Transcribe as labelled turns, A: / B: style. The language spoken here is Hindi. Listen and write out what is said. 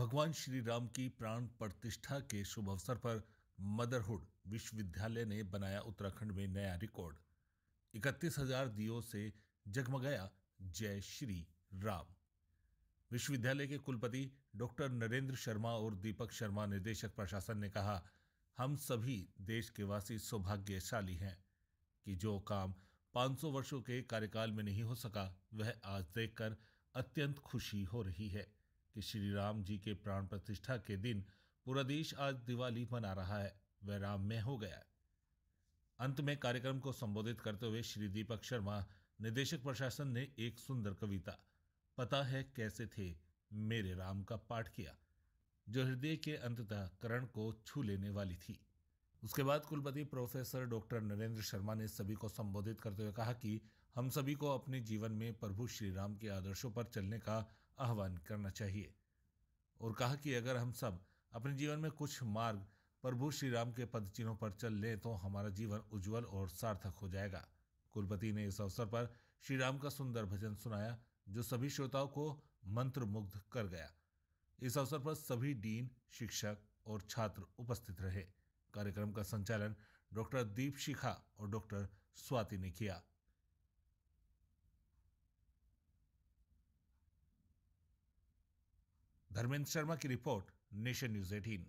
A: भगवान श्री राम की प्राण प्रतिष्ठा के शुभ अवसर पर मदरहुड विश्वविद्यालय ने बनाया उत्तराखंड में नया रिकॉर्ड। इकतीस हज़ार दियो से जगमगाया जय श्री राम। विश्वविद्यालय के कुलपति डॉक्टर नरेंद्र शर्मा और दीपक शर्मा निदेशक प्रशासन ने कहा, हम सभी देश के वासी सौभाग्यशाली हैं कि जो काम 500 वर्षों के कार्यकाल में नहीं हो सका, वह आज देखकर अत्यंत खुशी हो रही है। कि श्री राम जी के प्राण प्रतिष्ठा के दिन पूरा देश आज दिवाली मना रहा है। वह राम में हो गया। अंत में कार्यक्रम को संबोधित करते हुए श्री दीपक शर्मा, निदेशक प्रशासन ने एक सुंदर कविता, पता है कैसे थे मेरे राम का पाठ किया, जो हृदय के अंततः करण को छू लेने वाली थी। उसके बाद कुलपति प्रोफेसर डॉक्टर नरेंद्र शर्मा ने सभी को संबोधित करते हुए कहा कि हम सभी को अपने जीवन में प्रभु श्री राम के आदर्शों पर चलने का आह्वान करना चाहिए और कहा कि अगर हम सब अपने जीवन में कुछ मार्ग प्रभु श्री राम के पद चिन्हों पर चल लें तो हमारा जीवन उज्जवल और सार्थक हो जाएगा। कुलपति ने इस अवसर पर श्री राम का सुंदर भजन सुनाया, जो सभी श्रोताओं को मंत्रमुग्ध कर गया। इस अवसर पर सभी डीन, शिक्षक और छात्र उपस्थित रहे। कार्यक्रम का संचालन डॉक्टर दीप शिखा और डॉक्टर स्वाति ने किया। धर्मेंद्र शर्मा की रिपोर्ट नेशन न्यूज़ एटीन।